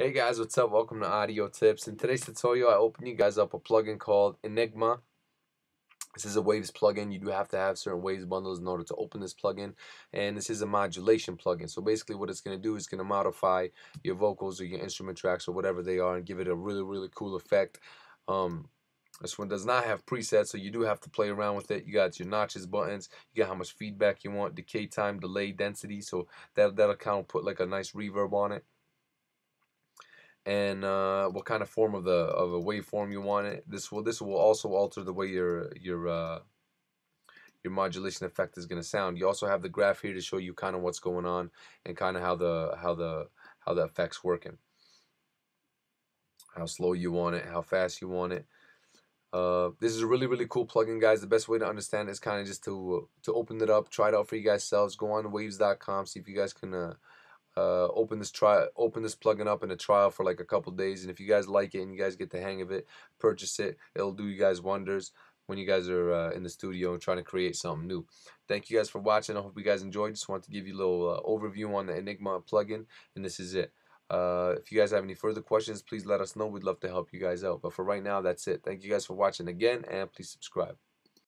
Hey guys, what's up? Welcome to Audio Tips. In today's tutorial, I open you guys up a plugin called Enigma. This is a Waves plugin. You do have to have certain Waves bundles in order to open this plugin. And this is a modulation plugin. So basically what it's going to do is going to modify your vocals or your instrument tracks or whatever they are and give it a really, really cool effect. Um, this one does not have presets, so you do have to play around with it. You got your notches buttons. You got how much feedback you want, decay time, delay, density. So that, that'll kind of put like a nice reverb on it and uh, what kind of form of the of a waveform you want it. This will this will also alter the way your your uh, your modulation effect is going to sound. You also have the graph here to show you kind of what's going on and kind of how the how the how the effects working. How slow you want it, how fast you want it. Uh, this is a really really cool plugin guys the best way to understand it is kind of just to to open it up try it out for you guys selves go on waves.com see if you guys can uh, open this try open this plugin up in a trial for like a couple days and if you guys like it and you guys get the hang of it purchase it. It'll do you guys wonders when you guys are uh, in the studio and trying to create something new. Thank you guys for watching. I hope you guys enjoyed. Just want to give you a little uh, overview on the Enigma plugin and this is it. Uh, if you guys have any further questions please let us know. We'd love to help you guys out. But for right now that's it. Thank you guys for watching again and please subscribe